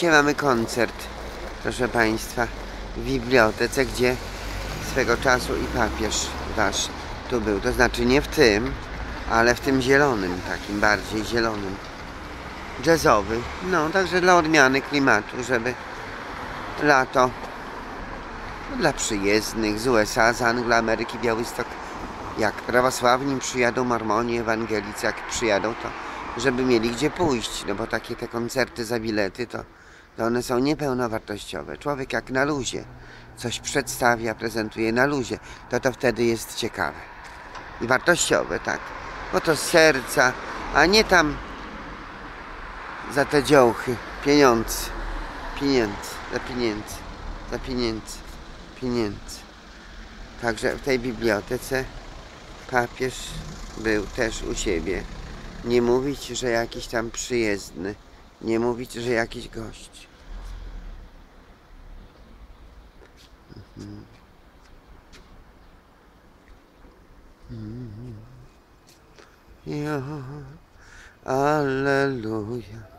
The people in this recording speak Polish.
Dzisiaj mamy koncert, proszę Państwa, w bibliotece, gdzie swego czasu i papież wasz tu był. To znaczy nie w tym, ale w tym zielonym, takim bardziej zielonym. Jazzowy. No, także dla odmiany klimatu, żeby lato dla przyjezdnych z USA, z Anglii, Ameryki, Białystok, jak prawosławni przyjadą, mormoni, ewangelicy, jak przyjadą, to żeby mieli gdzie pójść, no bo takie te koncerty za bilety, to, to one są niepełnowartościowe. Człowiek jak na luzie coś przedstawia, prezentuje na luzie, to to wtedy jest ciekawe. I wartościowe, tak. Bo to z serca, a nie tam za te dziołchy, pieniądze, pieniędzy, za pieniędzy, za pieniędzy, pieniędzy. Także w tej bibliotece papież był też u siebie. Nie mówić, że jakiś tam przyjezdny, nie mówić, że jakiś gość. Mhm. Mhm. Ja, Alleluja.